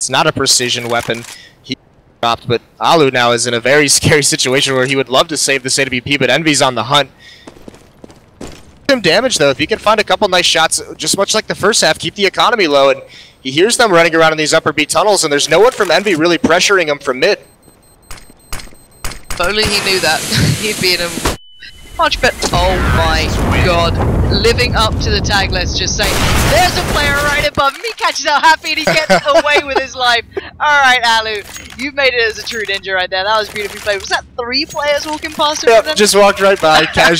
It's not a precision weapon. He dropped, but allu now is in a very scary situation where he would love to save this AWP, but Envy's on the hunt. Him damage though. If he can find a couple nice shots, just much like the first half, keep the economy low, and he hears them running around in these upper B tunnels, and there's no one from Envy really pressuring him from mid. If only he knew that, he'd be in a much better. Oh my god. Living up to the tag, let's just say. There's a player right above him. He catches out happy and he gets away with his life. Alright, allu. You made it as a true ninja right there. That was beautifully played. Was that three players walking past him? Yep, just walked right by, casual.